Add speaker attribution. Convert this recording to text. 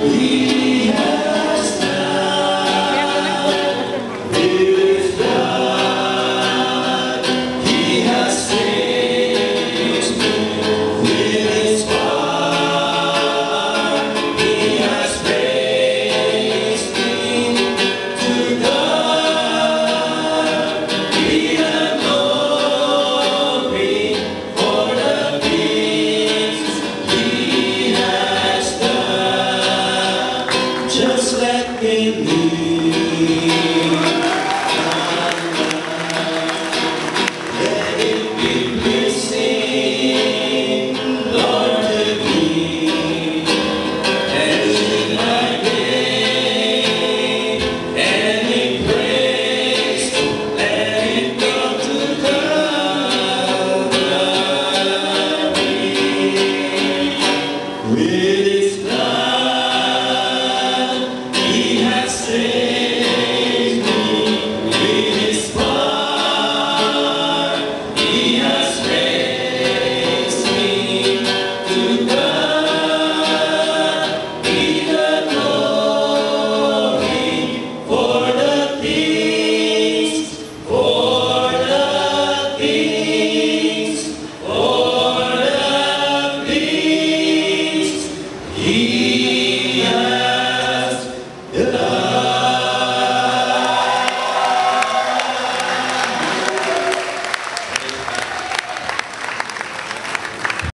Speaker 1: He aquele He